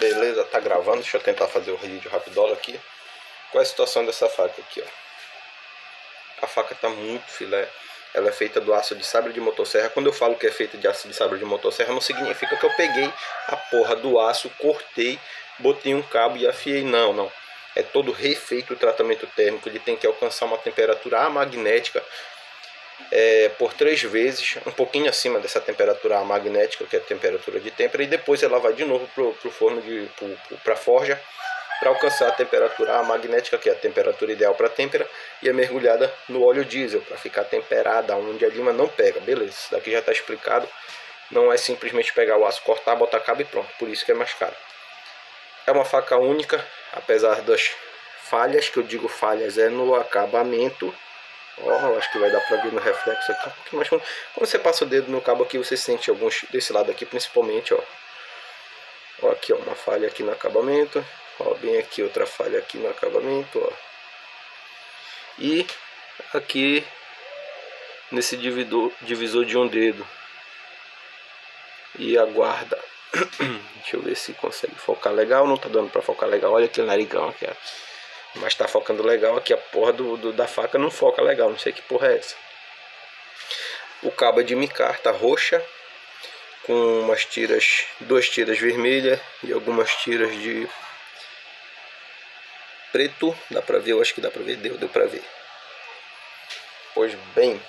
Beleza, tá gravando. Deixa eu tentar fazer o vídeo rapidola aqui. Qual é a situação dessa faca aqui, ó? A faca tá muito filé. Ela é feita do aço de sabre de motosserra. Quando eu falo que é feita de aço de sabre de motosserra, não significa que eu peguei a porra do aço, cortei, botei um cabo e afiei. Não, não. É todo refeito o tratamento térmico. Ele tem que alcançar uma temperatura amagnética é, por três vezes, um pouquinho acima dessa temperatura magnética, que é a temperatura de têmpera, e depois ela vai de novo para o forno, para a forja, para alcançar a temperatura magnética, que é a temperatura ideal para têmpera, e é mergulhada no óleo diesel, para ficar temperada, onde a lima não pega. Beleza, isso daqui já está explicado. Não é simplesmente pegar o aço, cortar, botar cabo e pronto, por isso que é mais caro. É uma faca única, apesar das falhas, que eu digo falhas, é no acabamento, Ó, acho que vai dar pra ver no reflexo aqui mais quando, você passa o dedo no cabo aqui, você sente alguns desse lado aqui, principalmente, ó. Ó, aqui, ó, uma falha aqui no acabamento. Ó, bem aqui outra falha aqui no acabamento, ó. E aqui nesse dividor, divisor de um dedo. E a guarda. Deixa eu ver se consegue focar legal. Não tá dando pra focar legal. Olha aquele narigão aqui, ó. Mas tá focando legal aqui. A porra do, do, da faca não foca legal. Não sei que porra é essa. O cabo é de micar, tá roxa. Com umas tiras, duas tiras vermelhas e algumas tiras de preto. Dá pra ver, eu acho que dá pra ver. Deu, deu pra ver. Pois bem,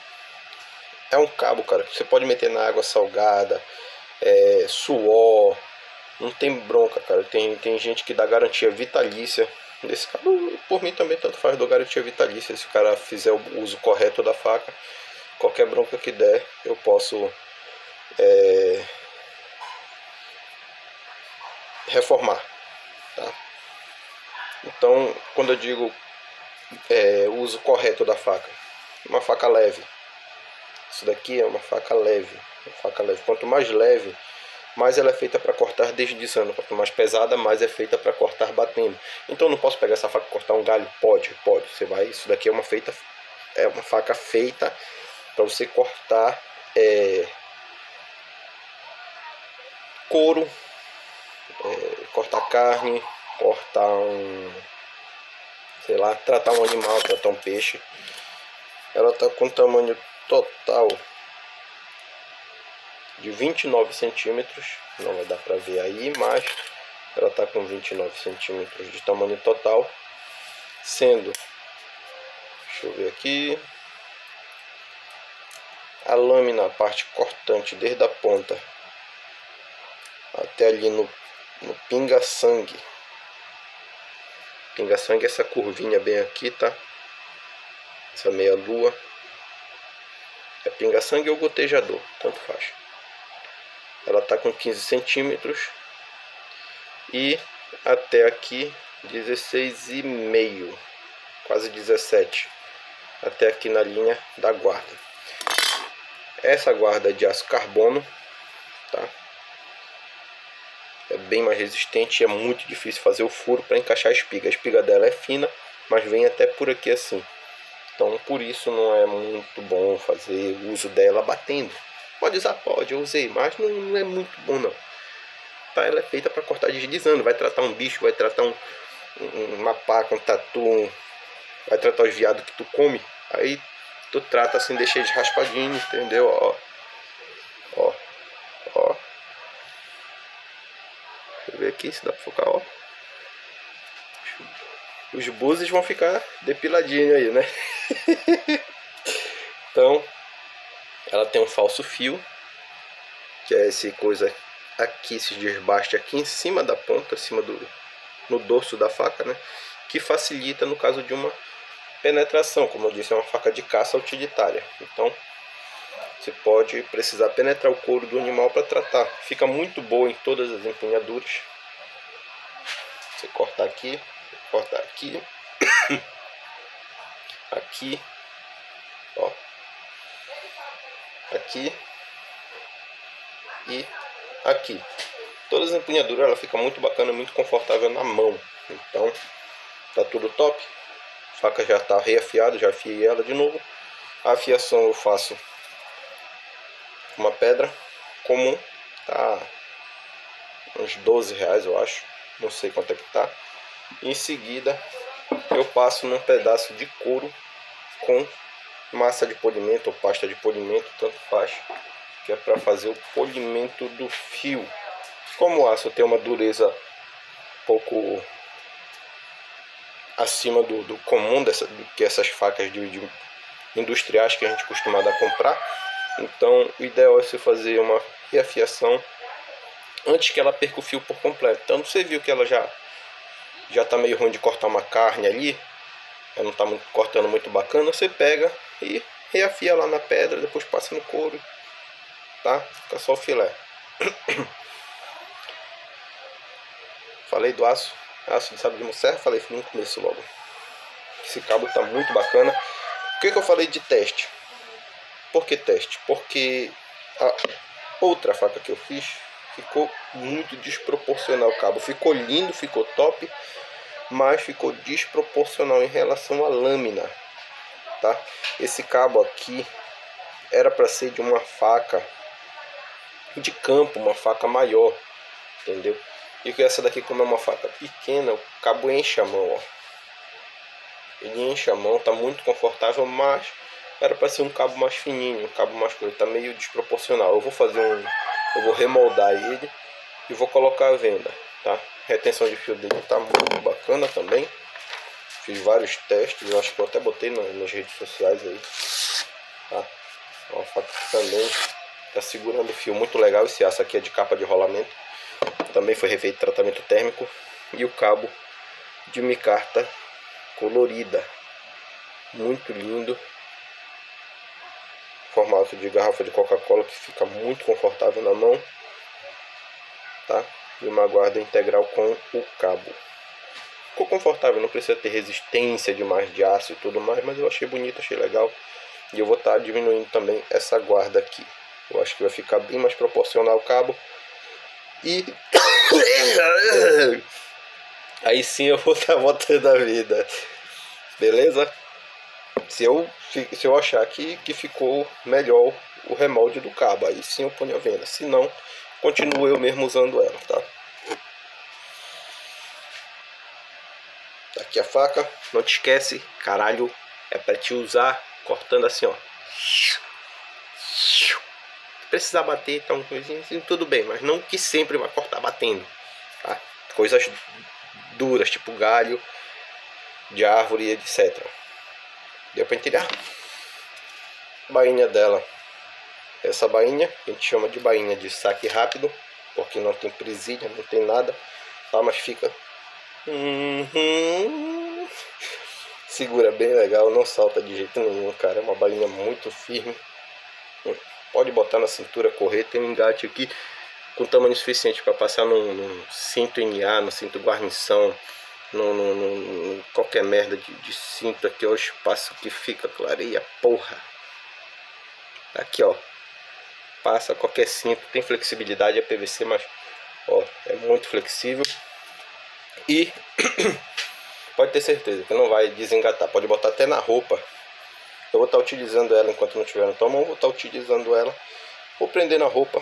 é um cabo, cara, que você pode meter na água salgada, é, suor, não tem bronca, cara. Tem, tem gente que dá garantia vitalícia Nesse caso, por mim também tanto faz do garantia vitalícia. Se o cara fizer o uso correto da faca, qualquer bronca que der, eu posso é, reformar. Tá? Então, quando eu digo é, uso correto da faca, uma faca leve. Isso daqui é uma faca leve. Uma faca leve. Quanto mais leve, mais ela é feita para cortar deslizando. Quanto mais pesada, mais é feita para cortar batendo. Então não posso pegar essa faca e cortar um galho? Pode, pode. Você vai. Isso daqui é uma feita, é uma faca feita para você cortar é, couro, é, cortar carne, cortar um, sei lá, tratar um animal, tratar um peixe. Ela tá com tamanho total de 29 centímetros, não vai dar para ver aí, mas ela está com 29 centímetros de tamanho total, sendo, deixa eu ver aqui, a lâmina, a parte cortante desde a ponta até ali no, no pinga-sangue, pinga-sangue essa curvinha bem aqui, tá? Essa meia lua, é pinga-sangue ou gotejador, tanto faz ela está com 15 centímetros. E até aqui 16,5 quase 17 até aqui na linha da guarda. Essa guarda é de aço carbono tá? É bem mais resistente é muito difícil fazer o furo para encaixar a espiga. A espiga dela é fina mas vem até por aqui assim. Então por isso não é muito bom fazer uso dela batendo Pode usar? Pode, eu usei, mas não, não é muito bom não. Tá, ela é feita para cortar deslizando, vai tratar um bicho, vai tratar um, um, uma paca, um tatu, vai tratar os viados que tu come. Aí tu trata assim, deixa eles raspadinhos, entendeu? Ó, ó, ó. Deixa eu ver aqui se dá pra focar, ó. Os buzes vão ficar depiladinhos aí, né? então, tem um falso fio, que é esse coisa aqui, esse desbaste aqui em cima da ponta, em cima do no dorso da faca, né? Que facilita no caso de uma penetração, como eu disse, é uma faca de caça utilitária. Então, você pode precisar penetrar o couro do animal para tratar. Fica muito boa em todas as empunhaduras. Você cortar aqui, cortar aqui, aqui, ó, aqui e aqui. Todas as empunhaduras ela fica muito bacana, muito confortável na mão. Então tá tudo top. A faca já está reafiada, já afiei ela de novo. A afiação eu faço uma pedra comum, tá uns 12 reais eu acho. não sei quanto é que tá. Em seguida, eu passo num pedaço de couro com massa de polimento ou pasta de polimento, tanto faz, que é para fazer o polimento do fio. Como o aço tem uma dureza pouco acima do, do comum dessa, do que essas facas de, de industriais que a gente costumada comprar, então o ideal é você fazer uma reafiação antes que ela perca o fio por completo. Então você viu que ela já já tá meio ruim de cortar uma carne ali, não tá muito, cortando muito bacana, você pega e reafia lá na pedra, depois passa no couro, tá? Fica só o filé. Falei do aço, aço de sabre de mosserra, falei no começo logo. Esse cabo tá muito bacana. Por que, que eu falei de teste? Por que teste? Porque a outra faca que eu fiz ficou muito desproporcional o cabo. Ficou lindo, ficou top, mas ficou desproporcional em relação à lâmina, tá? Esse cabo aqui era para ser de uma faca de campo, uma faca maior, entendeu? E essa daqui como é uma faca pequena, o cabo enche a mão, ó. Ele enche a mão, tá muito confortável, mas era para ser um cabo mais fininho, um cabo mais curto, tá meio desproporcional. Eu vou fazer um, eu vou remoldar ele e vou colocar a venda, tá? Retenção de fio dele tá muito bacana também. Fiz vários testes, eu acho que eu até botei nas redes sociais aí, tá? Uma faca também tá segurando o fio muito legal. Esse aço aqui é de capa de rolamento. Também foi refeito tratamento térmico e o cabo de micarta colorida, muito lindo formato de garrafa de Coca-Cola que fica muito confortável na mão, tá? E uma guarda integral com o cabo. Ficou confortável, não precisa ter resistência demais de aço e tudo mais, mas eu achei bonito, achei legal. E eu vou estar tá diminuindo também essa guarda aqui. Eu acho que vai ficar bem mais proporcional o cabo. E aí sim eu vou estar tá botando a vida. Beleza? Se eu, se eu achar que, que ficou melhor o remolde do cabo, aí sim eu ponho a venda. Se não, continuo eu mesmo usando ela, tá? Aqui a faca. Não te esquece, caralho, é para te usar cortando assim, ó. Precisar bater, tá um coisinho assim, tudo bem, mas não que sempre vai cortar batendo, tá? Coisas duras, tipo galho de árvore, etc. Deu para entender? Bainha dela. Essa bainha a gente chama de bainha de saque rápido, porque não tem presilha, não tem nada, tá? Mas fica. Uhum. Segura bem legal, não salta de jeito nenhum, cara. É uma bainha muito firme. Pode botar na cintura, correr. Tem um engate aqui com tamanho suficiente para passar num, num cinto NA, no cinto guarnição no, qualquer merda de, de cinto aqui, ó, o espaço que fica, clareia, porra. Aqui, ó. Passa qualquer cinto, tem flexibilidade, é PVC, mas ó, é muito flexível. E pode ter certeza que não vai desengatar, pode botar até na roupa. Eu vou estar utilizando ela enquanto não tiver na tua mão, vou estar utilizando ela. Vou prender na roupa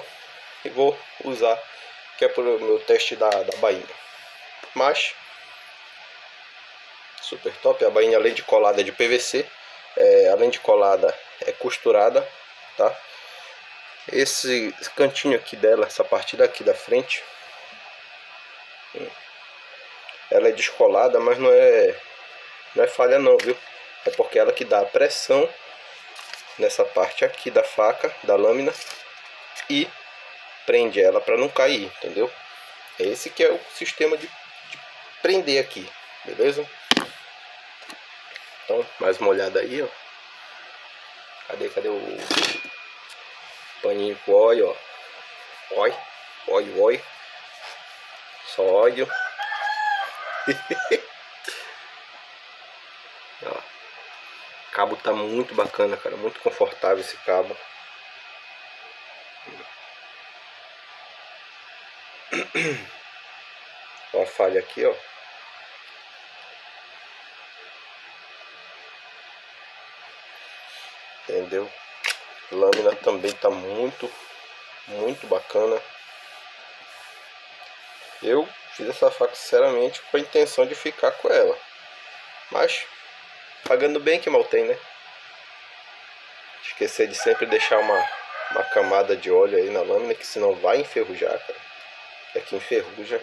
e vou usar, que é para o meu teste da, da bainha. Mas super top. A bainha além de colada é de PVC, é, além de colada é costurada, tá? Esse cantinho aqui dela, essa parte daqui da frente, ela é descolada, mas não é, não é falha não, viu? É porque ela que dá a pressão nessa parte aqui da faca, da lâmina, e prende ela para não cair, entendeu? Esse que é o sistema de, de prender aqui, beleza? Então, mais uma olhada aí, ó. Cadê, cadê o óleo, ó. Oi, oi, oi. Só óleo. ó. O cabo tá muito bacana, cara. Muito confortável esse cabo. Uma falha aqui, ó. entendeu? Lâmina também tá muito, muito bacana. Eu Fiz essa faca sinceramente com a intenção de ficar com ela. Mas, pagando bem que mal tem, né? Esquecer de sempre deixar uma, uma camada de óleo aí na lâmina, que senão vai enferrujar, cara. É que enferruja.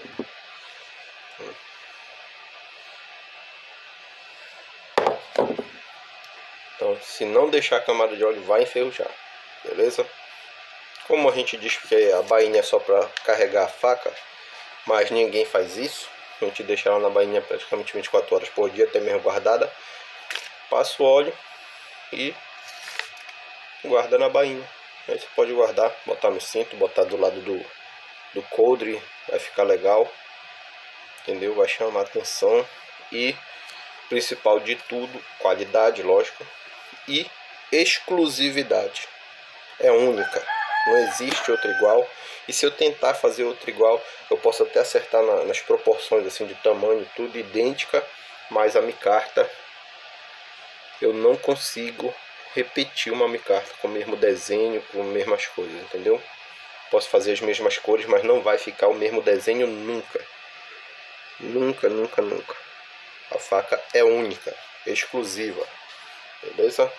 Então, se não deixar a camada de óleo, vai enferrujar. Beleza? Como a gente diz que a bainha é só para carregar a faca, mas ninguém faz isso. A gente deixa ela na bainha praticamente 24 horas por dia, até mesmo guardada. Passa o óleo e guarda na bainha. Aí você pode guardar, botar no cinto, botar do lado do, do coldre, vai ficar legal. Entendeu? Vai chamar atenção. E principal de tudo, qualidade, lógico. E exclusividade. É única. Não existe outra igual. E se eu tentar fazer outra igual, eu posso até acertar na, nas proporções assim de tamanho, tudo idêntica, mas a micarta eu não consigo repetir uma micarta com o mesmo desenho, com as mesmas coisas, entendeu? Posso fazer as mesmas cores, mas não vai ficar o mesmo desenho nunca. Nunca, nunca, nunca. A faca é única, exclusiva. Beleza?